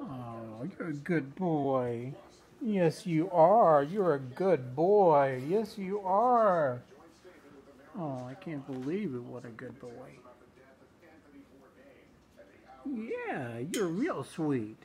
Oh, you're a good boy. Yes, you are. You're a good boy. Yes, you are. Oh, I can't believe it. What a good boy. Yeah, you're real sweet.